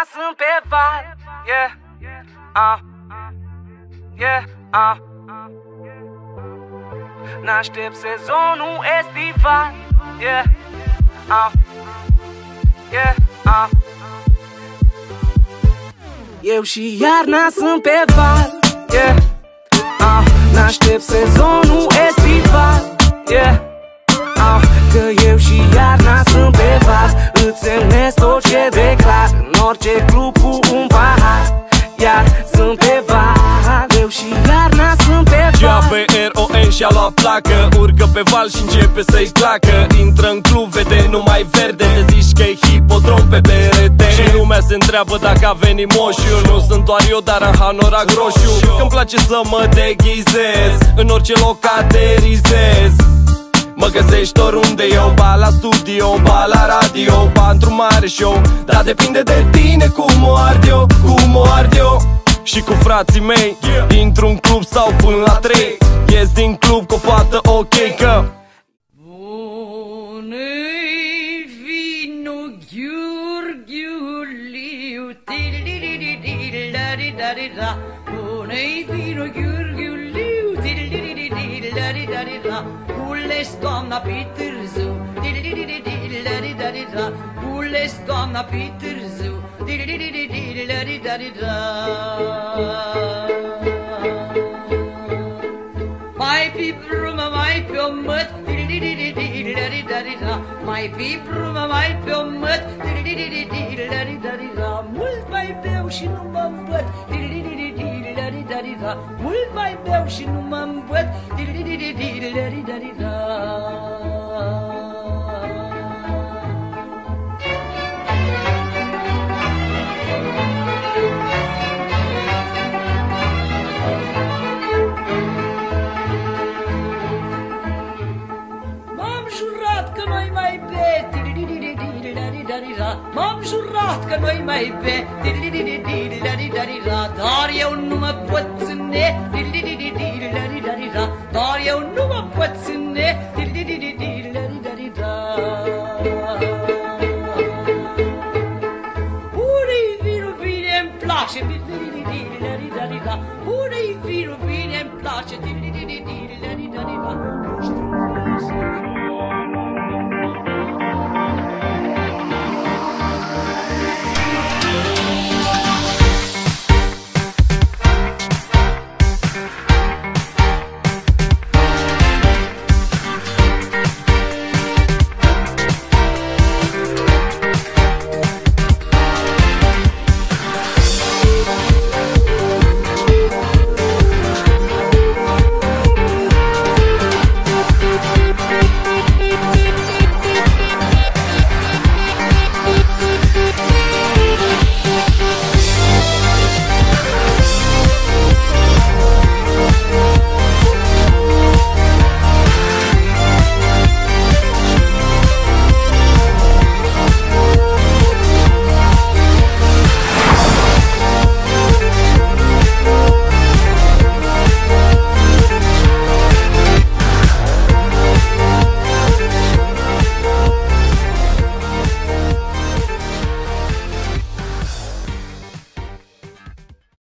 Eu și iarna sunt pe val. Yeah, ah Yeah, ah. N-aștept sezonul estival. Yeah, ah Yeah, ah. Eu și iarna sunt pe val. Yeah, ah N-aștept sezonul estival. Yeah, ah Că eu și iarna sunt pe val. Îți semnez tot ce declar. În orice club cu un pahar. Iar sunt pe val Eu și iarna sunt pe val. G-A-P-R-O-N și-a luat placă. Urcă pe val și începe să-i clacă Intră în club, vede numai verde. Te zici că e hipodrom pe perete Și lumea se întreabă dacă a venit moșiu Nu sunt doar eu, dar am hanorac roșu Că-mi place să mă deghizez În orice loc aterizez Mă găsești oriunde eu Ba la studio, ba la radio Ba într-un mare show. Dar depinde de tine cum o ard eu Cum o ard eu. Și cu frații mei Dintr-un club sau până la trei. Ies din club cu o fată ok că dari dari da Cules doamna pe târziu Dilari dari da Cules doamna pe târziu Dilari dari da Mai pe brumă, mai pe o măt Dilari dari da Mai pe brumă, mai pe o măt Dilari dari da Mult mai beau și nu mă îmbăt mult mai beau și nu mă îmbăt M-am jurat că noi mai be M-am jurat quatsinne, dilli di di di la di da di da. Daria un nuovo quatsinne, dilli di di di la di da di da. Uri vino vine